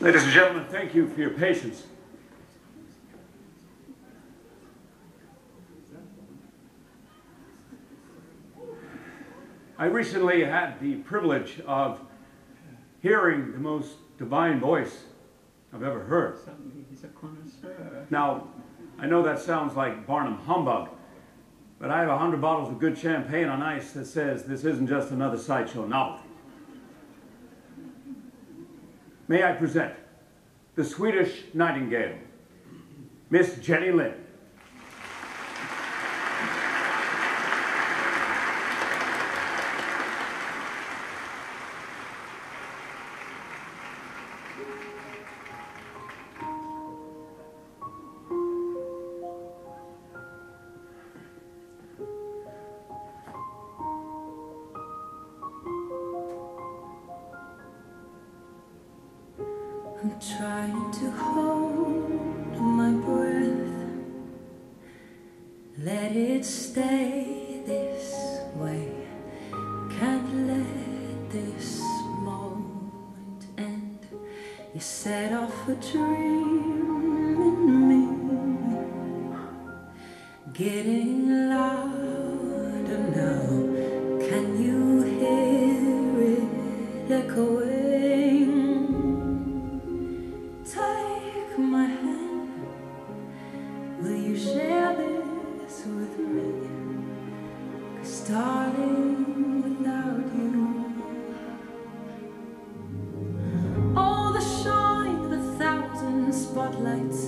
Ladies and gentlemen, thank you for your patience. I recently had the privilege of hearing the most divine voice I've ever heard. He's a connoisseur. Now, I know that sounds like Barnum humbug, but I have a hundred bottles of good champagne on ice that says this isn't just another sideshow novelty. May I present the Swedish Nightingale, Miss Jenny Lind. I'm trying to hold my breath. Let it stay this way. Can't let this moment end. You set off a dream in me. Getting louder now. Share this with me? Without you, all the shine thousand spotlights